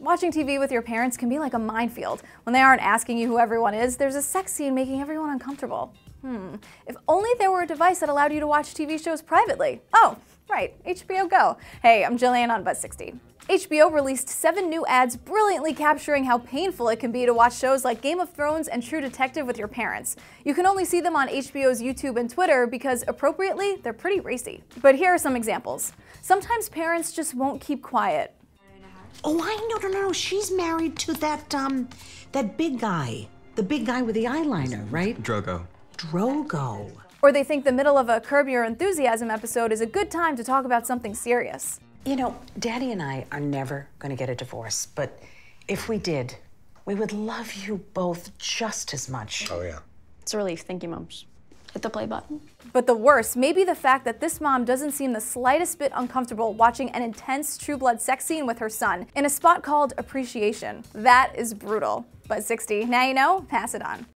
Watching TV with your parents can be like a minefield. When they aren't asking you who everyone is, there's a sex scene making everyone uncomfortable. Hmm, if only there were a device that allowed you to watch TV shows privately. Oh, right, HBO Go. Hey, I'm Gillian on Buzz60. HBO released seven new ads brilliantly capturing how painful it can be to watch shows like Game of Thrones and True Detective with your parents. You can only see them on HBO's YouTube and Twitter because, appropriately, they're pretty racy. But here are some examples. Sometimes parents just won't keep quiet. Oh, I know, no, no, no. She's married to that, um, that big guy. The big guy with the eyeliner, right? Drogo. Drogo. Or they think the middle of a Curb Your Enthusiasm episode is a good time to talk about something serious. You know, Daddy and I are never going to get a divorce, but if we did, we would love you both just as much. Oh, yeah. It's a relief. Thank you, Mums. Hit the play button. But the worst may be the fact that this mom doesn't seem the slightest bit uncomfortable watching an intense True Blood sex scene with her son in a spot called Appreciation. That is brutal. Buzz60, now you know, pass it on.